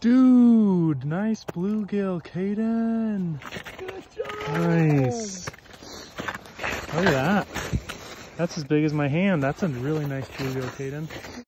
Dude, Nice bluegill, Caden. Nice. Look at that. That's as big as my hand. That's a really nice bluegill, Caden.